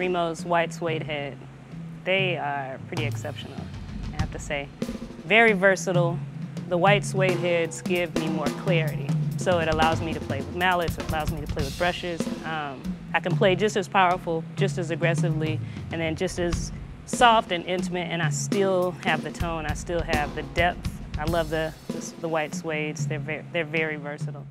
Remo's white suede head. They are pretty exceptional, I have to say. Very versatile. The white suede heads give me more clarity. So it allows me to play with mallets, it allows me to play with brushes. Um, I can play just as powerful, just as aggressively, and then just as soft and intimate, and I still have the tone, I still have the depth. I love the, the, the white suedes, they're very, they're very versatile.